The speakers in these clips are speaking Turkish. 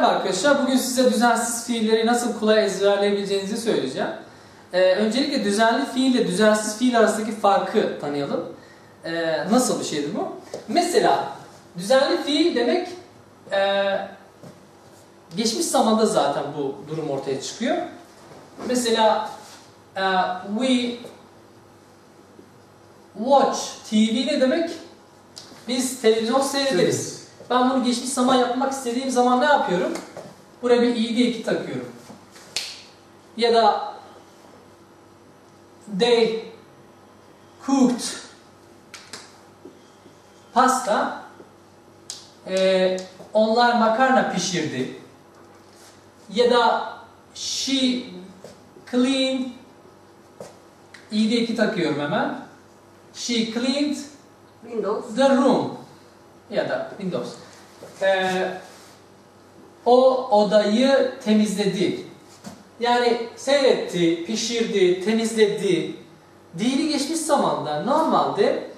Merhaba arkadaşlar. Bugün size düzensiz fiilleri nasıl kolay ezberleyebileceğinizi söyleyeceğim. Ee, öncelikle düzenli fiil ile düzensiz fiil arasındaki farkı tanıyalım. Ee, nasıl bir şeydir bu? Mesela düzenli fiil demek e, geçmiş zamanda zaten bu durum ortaya çıkıyor. Mesela e, we watch TV ne demek? Biz televizyon seyrederiz. Ben bunu geçmiş zaman yapmak istediğim zaman ne yapıyorum? Buraya bir id eki takıyorum. Ya da they cooked pasta ee, onlar makarna pişirdi. Ya da she cleaned id eki takıyorum hemen. She cleaned Windows. The Room ya da Windows. Ee, o odayı temizledi. Yani seyretti, pişirdi, temizledi. Dili geçmiş zamanda normalde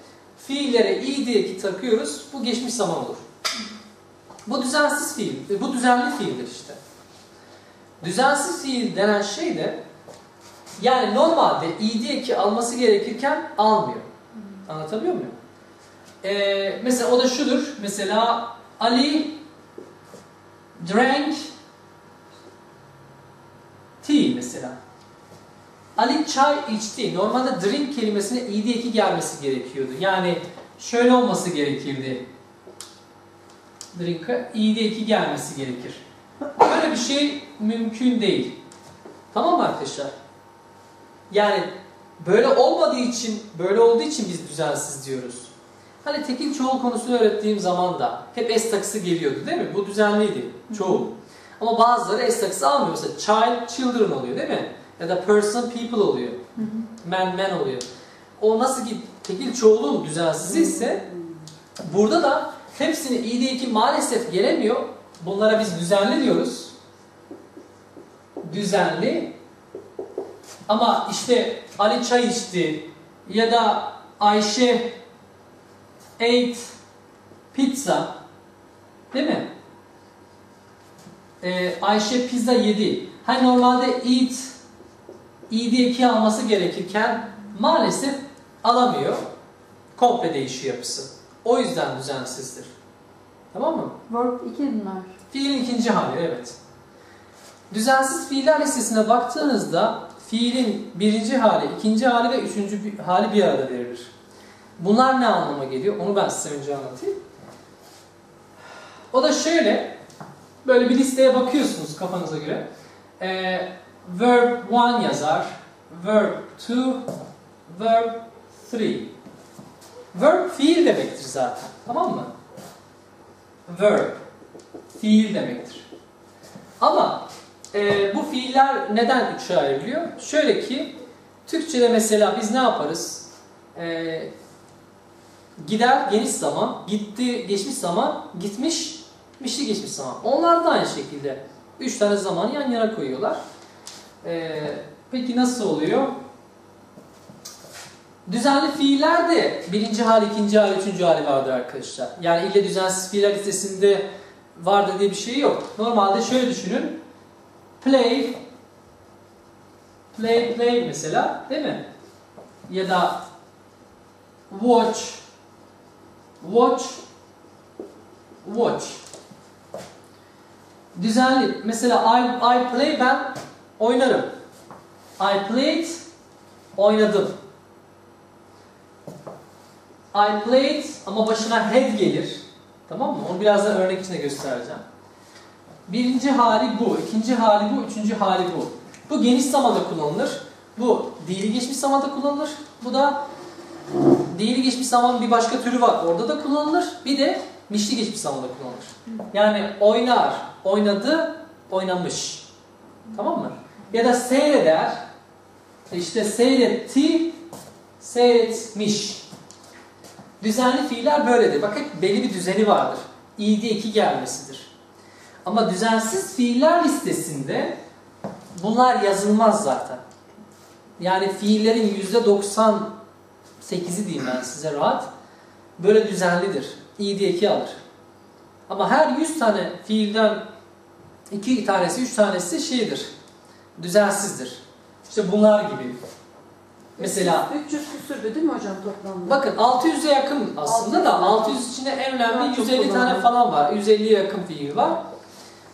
fiillere i diye ki takıyoruz. Bu geçmiş zaman olur. Bu düzensiz fiil. Bu düzenli fiildir işte. Düzensiz fiil denen şey de yani normalde i diye ki alması gerekirken almıyor. Anlatabiliyor muyum? Ee, mesela o da şudur. Mesela Ali drank tea mesela. Ali çay içti. Normalde drink kelimesine id eki gelmesi gerekiyordu. Yani şöyle olması gerekirdi. Drink'a id eki gelmesi gerekir. Böyle bir şey mümkün değil. Tamam mı arkadaşlar? Yani böyle olmadığı için, böyle olduğu için biz düzensiz diyoruz. Hani tekil çoğul konusunu öğrettiğim zaman da hep s takısı geliyordu değil mi? Bu düzenliydi. Çoğul. Ama bazıları s takısı almıyor. Mesela child, children oluyor değil mi? Ya da person, people oluyor. Man, man oluyor. O nasıl ki tekil çoğulun düzensizi ise burada da hepsini id eki maalesef gelemiyor. Bunlara biz düzenli diyoruz. Düzenli. Ama işte Ali çay içti ya da Ayşe ate pizza değil mi? Ee, Ayşe pizza yedi. Hani normalde eat id eki alması gerekirken maalesef alamıyor. Komple değişiyor yapısı. O yüzden düzensizdir. Tamam mı? Verb 2 bunlar. Fiilin ikinci hali evet. Düzensiz fiiller listesine baktığınızda fiilin birinci hali, ikinci hali ve üçüncü hali bir arada verilir. Bunlar ne anlama geliyor? Onu ben size önce anlatayım. O da şöyle, böyle bir listeye bakıyorsunuz kafanıza göre. Ee, verb 1 yazar, verb 2, verb 3. Verb fiil demektir zaten. Tamam mı? Verb fiil demektir. Ama e, bu fiiller neden üçe ayrılıyor? Şöyle ki, Türkçe'de mesela biz ne yaparız? E, gider geniş zaman, gitti geçmiş zaman, gitmiş mişli geçmiş zaman. Onlar da aynı şekilde üç tane zamanı yan yana koyuyorlar. E, peki nasıl oluyor? Düzenli fiiller de birinci hali, ikinci hali, üçüncü hali vardır arkadaşlar. Yani ille düzensiz fiiller listesinde vardır diye bir şey yok. Normalde şöyle düşünün. Play, play, play mesela değil mi? Ya da watch, watch, watch. Düzenli. Mesela I, I play ben oynarım. I played, oynadım. I played ama başına head gelir. Tamam mı? Onu birazdan örnek içinde göstereceğim. Birinci hali bu, ikinci hali bu, üçüncü hali bu. Bu geniş zamanda kullanılır. Bu dili geçmiş zamanda kullanılır. Bu da dili geçmiş zaman bir başka türü var. Orada da kullanılır. Bir de mişli geçmiş zamanda kullanılır. Yani oynar, oynadı, oynamış. Tamam mı? Ya da seyreder. İşte seyretti, seyretmiş. Düzenli fiiller böyledir. Bak hep belli bir düzeni vardır. İ'de iki gelmesidir. Ama düzensiz fiiller listesinde bunlar yazılmaz zaten. Yani fiillerin yüzde 98'i diyeyim ben size rahat. Böyle düzenlidir. İ'de iki alır. Ama her 100 tane fiilden iki tanesi, üç tanesi şeydir. Düzensizdir. İşte bunlar gibi. Mesela 300 küsürdü değil mi hocam toplamda? bakın 600'e yakın aslında da 600 içinde en önemli çok 150 tane falan var. 150'ye yakın fiil var.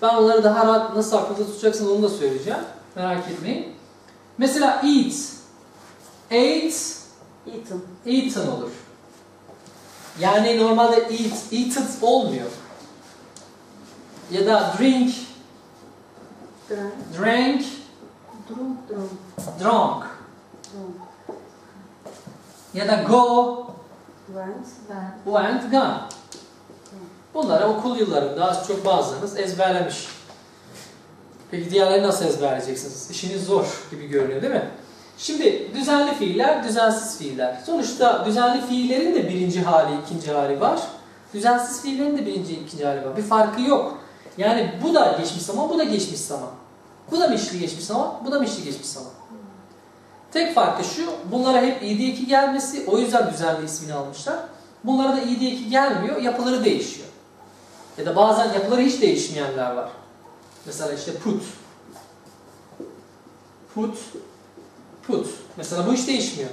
Ben onları daha rahat nasıl aklınızda tutacaksınız onu da söyleyeceğim. Merak etmeyin. Mesela eat. Ate, Eaton. eaten olur. Yani normalde eat, eaten olmuyor. Ya da drink, Drank. drank, Drunk. Drunk. drunk. Drunk. Ya da go, Went. went, gone. Bunları okul yıllarında az çok bazılarınız ezberlemiş. Peki diğerleri nasıl ezberleyeceksiniz? İşiniz zor gibi görünüyor değil mi? Şimdi düzenli fiiller, düzensiz fiiller. Sonuçta düzenli fiillerin de birinci hali, ikinci hali var. Düzensiz fiillerin de birinci, ikinci hali var. Bir farkı yok. Yani bu da geçmiş zaman, bu da geçmiş zaman. Bu da mişli geçmiş zaman, bu da mişli geçmiş zaman. Tek farkı şu, bunlara hep id eki gelmesi, o yüzden düzenli ismini almışlar. Bunlara da id eki gelmiyor, yapıları değişiyor. Ya da bazen yapıları hiç değişmeyenler var. Mesela işte put. Put. Put. Mesela bu hiç değişmiyor.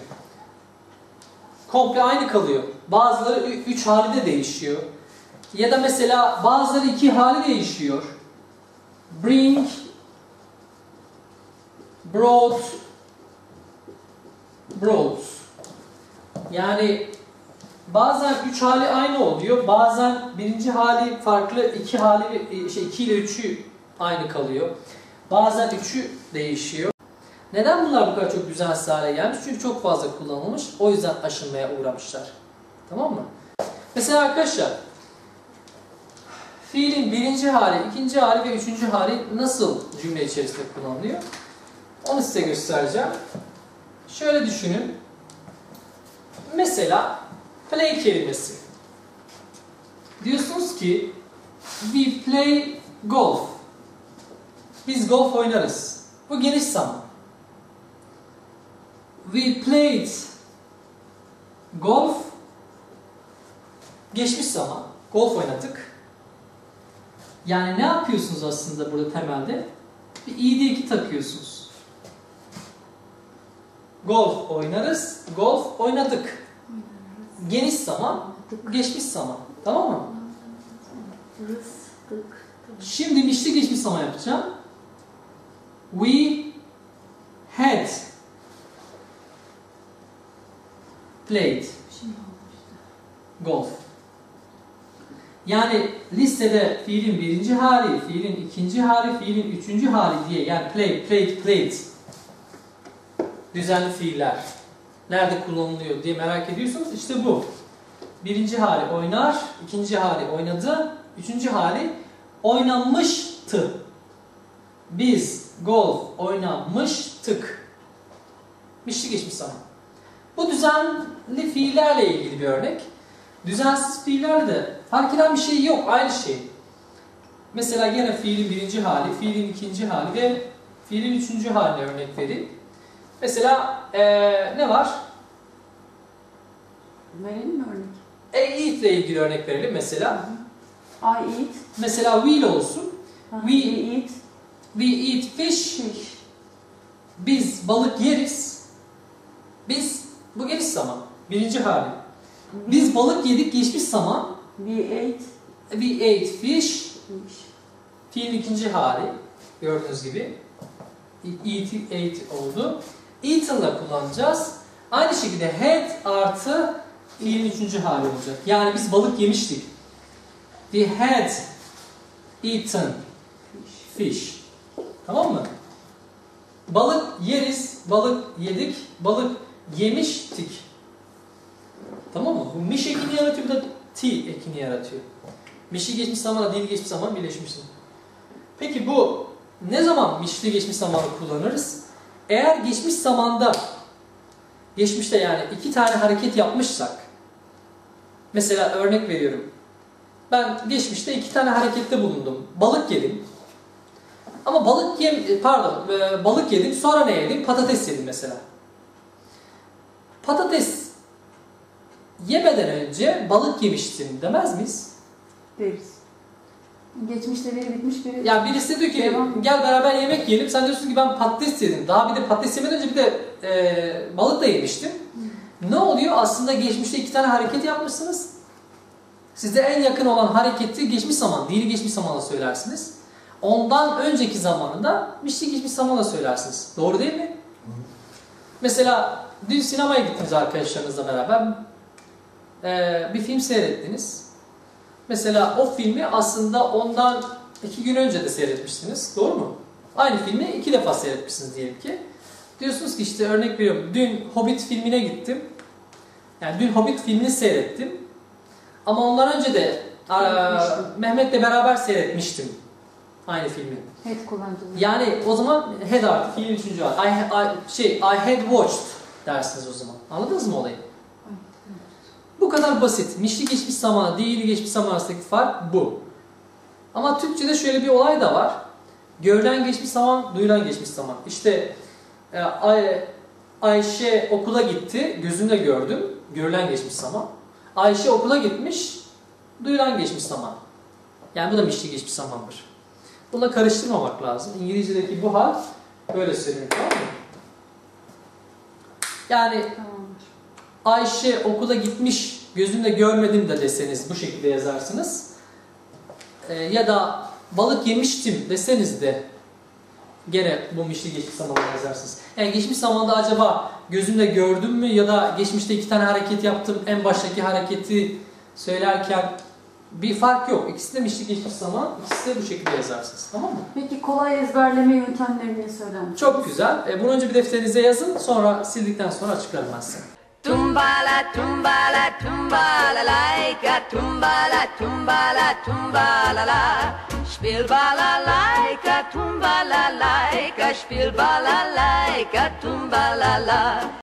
Komple aynı kalıyor. Bazıları üç hali de değişiyor. Ya da mesela bazıları iki hali değişiyor. Bring, brought, brought. Yani bazen üç hali aynı oluyor. Bazen birinci hali farklı, iki hali şey iki ile üçü aynı kalıyor. Bazen üçü değişiyor. Neden bunlar bu kadar çok düzensiz hale gelmiş? Çünkü çok fazla kullanılmış. O yüzden aşınmaya uğramışlar. Tamam mı? Mesela arkadaşlar fiilin birinci hali, ikinci hali ve üçüncü hali nasıl cümle içerisinde kullanılıyor? Onu size göstereceğim. Şöyle düşünün. Mesela play kelimesi. Diyorsunuz ki we play golf. Biz golf oynarız. Bu geniş zaman. We played golf. Geçmiş zaman. Golf oynadık. Yani ne yapıyorsunuz aslında burada temelde? Bir id2 takıyorsunuz. Golf oynarız. Golf oynadık. Geniş zaman, geçmiş zaman. Tamam mı? Şimdi mişli geçmiş zaman yapacağım. We had played golf. Yani listede fiilin birinci hali, fiilin ikinci hali, fiilin üçüncü hali diye yani play, played, played düzenli fiiller nerede kullanılıyor diye merak ediyorsanız işte bu. Birinci hali oynar, ikinci hali oynadı, üçüncü hali oynanmıştı. Biz golf oynamıştık. Mişli geçmiş zaman. Bu düzenli fiillerle ilgili bir örnek. Düzensiz fiillerde fark eden bir şey yok. Aynı şey. Mesela gene fiilin birinci hali, fiilin ikinci hali ve fiilin üçüncü haline örnek vereyim. Mesela eee, ne var? Verelim mi örnek? E, eat ile ilgili örnek verelim mesela. I eat. Mesela will olsun. Ha, We- we eat We eat fish. fish. Biz balık yeriz. Biz bu geniş zaman. Birinci hali. Biz balık yedik geçmiş zaman. We ate We ate fish. fish. Fiil ikinci hali. Gördüğünüz gibi. Eat, ate oldu. Eaten'la kullanacağız. Aynı şekilde had artı fiilin üçüncü hali olacak. Yani biz balık yemiştik. We had eaten fish. Tamam mı? Balık yeriz, balık yedik, balık yemiştik. Tamam mı? Bu miş ekini yaratıyor, bir de t ekini yaratıyor. Mişi geçmiş zamanla dil geçmiş zaman birleşmişsin. Peki bu ne zaman mişli geçmiş zamanı kullanırız? Eğer geçmiş zamanda, geçmişte yani iki tane hareket yapmışsak, mesela örnek veriyorum. Ben geçmişte iki tane harekette bulundum. Balık yedim. Ama balık yem, pardon, e, balık yedim. Sonra ne yedim? Patates yedim mesela. Patates yemeden önce balık yemiştim demez miyiz? Deriz. Geçmişte biri bitmiş biri. Ya birisi diyor ki Devam. gel beraber yemek yiyelim. Sen diyorsun ki ben patates yedim. Daha bir de patates yemeden önce bir de e, balık da yemiştim. Ne oluyor? Aslında geçmişte iki tane hareket yapmışsınız. Size en yakın olan hareketi geçmiş zaman, dili geçmiş zamanla söylersiniz. Ondan önceki zamanı da mişli geçmiş zamanla söylersiniz. Doğru değil mi? Mesela dün sinemaya gittiniz arkadaşlarınızla beraber. Ee, bir film seyrettiniz. Mesela o filmi aslında ondan iki gün önce de seyretmişsiniz. Doğru mu? Aynı filmi iki defa seyretmişsiniz diyelim ki. Diyorsunuz ki işte örnek veriyorum. Dün Hobbit filmine gittim. Yani dün Hobbit filmini seyrettim. Ama ondan önce de Seyretmiştim. Mehmet'le beraber seyretmiştim. Aynı filmi. Head kullanıcısı. Yani o zaman head artık fiil üçüncü hal. I, I, şey, I had watched dersiniz o zaman. Anladınız mı olayı? Bu kadar basit. Mişli geçmiş zamanı, değili geçmiş zaman arasındaki fark bu. Ama Türkçe'de şöyle bir olay da var. Görülen geçmiş zaman, duyulan geçmiş zaman. İşte e, Ay- Ayşe okula gitti, gözümle gördüm. Görülen geçmiş zaman. Ayşe okula gitmiş, duyulan geçmiş zaman. Yani bu da mişli geçmiş zamandır. Bununla karıştırmamak lazım. İngilizce'deki bu hal böyle söyleniyor tamam mı? Yani. Ayşe okula gitmiş, gözümle görmedim de deseniz bu şekilde yazarsınız. Ee, ya da balık yemiştim deseniz de gene bu mişli geçmiş zamanda yazarsınız. Yani geçmiş zamanda acaba gözümle gördüm mü ya da geçmişte iki tane hareket yaptım en baştaki hareketi söylerken bir fark yok. İkisi de mişli geçmiş zaman, ikisi de bu şekilde yazarsınız. Tamam mı? Peki kolay ezberleme yöntemlerini söyler misiniz? Çok güzel. E, bunu önce bir defterinize yazın. Sonra sildikten sonra açıklarım ben size. Tumbala, tumbala, tumbala laika, tumbala, tumbala, tumbala la. Spiel balalaika, tumbala laika, spiel balalaika, tumbala la.